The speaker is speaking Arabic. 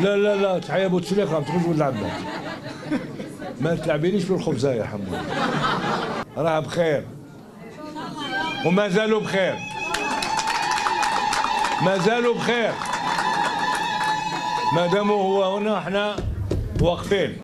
لا لا لا تحيا ابو تسليق عم تخرج من العبة ما تلعبينيش بالخبزة يا حمود. راها بخير. وما زالوا بخير. ما زالوا بخير. ما داموا هو هنا إحنا واقفين.